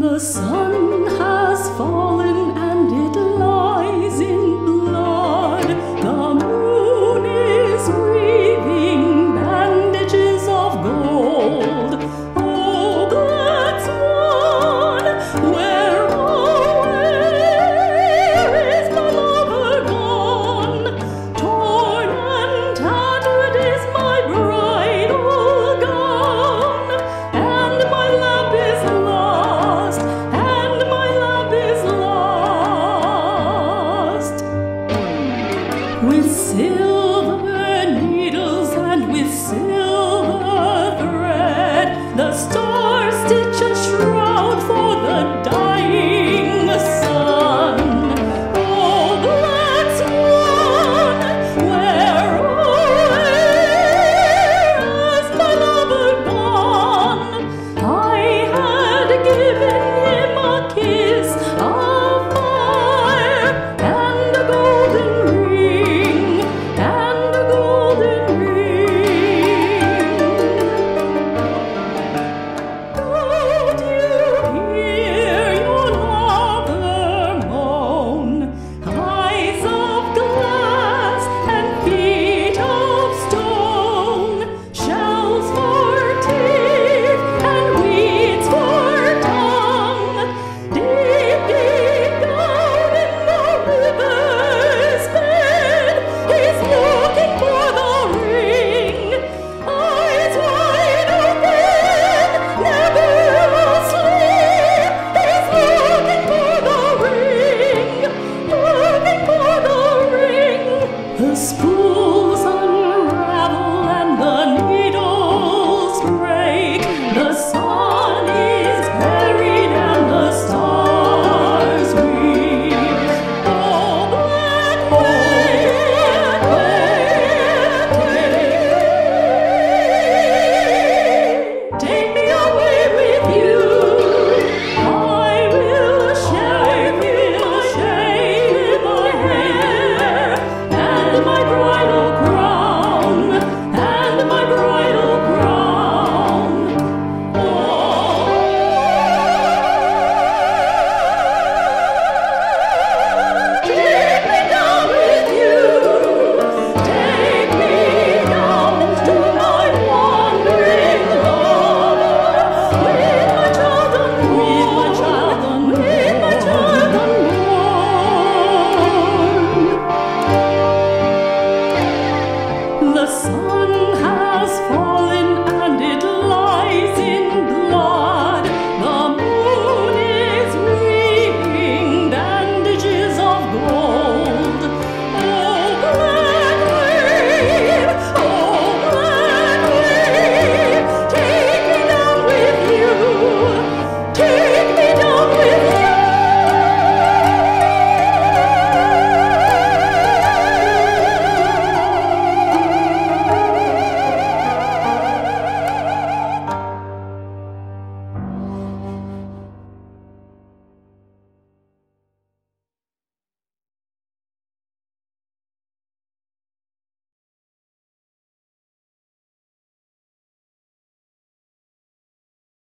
The sun